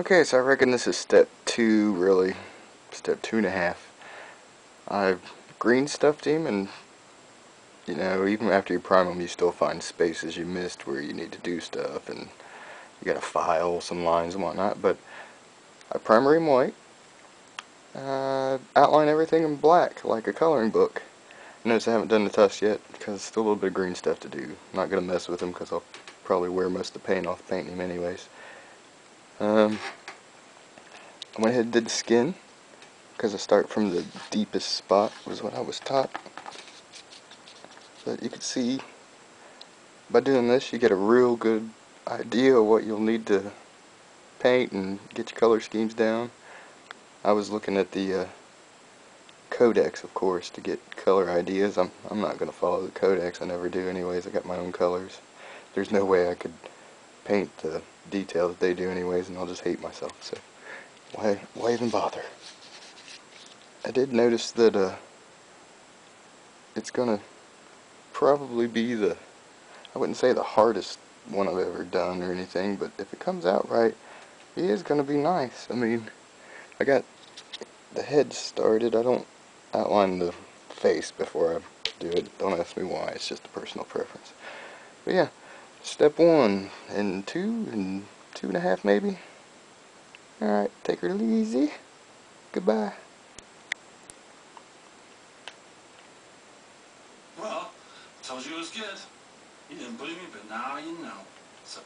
Okay, so I reckon this is step two, really. Step two and a half. I've green stuffed him, and, you know, even after you prime him, you still find spaces you missed where you need to do stuff, and you gotta file some lines and whatnot, but I primer him white, uh, outline everything in black, like a coloring book. Notice I haven't done the tufts yet, because still a little bit of green stuff to do. I'm not gonna mess with them, because I'll probably wear most of the paint off painting him anyways. Um, I went ahead and did the skin because I start from the deepest spot was what I was taught. But you can see by doing this you get a real good idea of what you'll need to paint and get your color schemes down. I was looking at the uh, codex of course to get color ideas. I'm, I'm not going to follow the codex, I never do anyways, I got my own colors. There's no way I could paint the details they do anyways and I'll just hate myself so. Why why even bother? I did notice that uh it's gonna probably be the I wouldn't say the hardest one I've ever done or anything but if it comes out right it is gonna be nice. I mean I got the head started. I don't outline the face before I do it. Don't ask me why. It's just a personal preference. But yeah step one and two and two and a half maybe. Alright, take her easy. Goodbye. Well, told you it was good. You didn't believe me, but now you know. So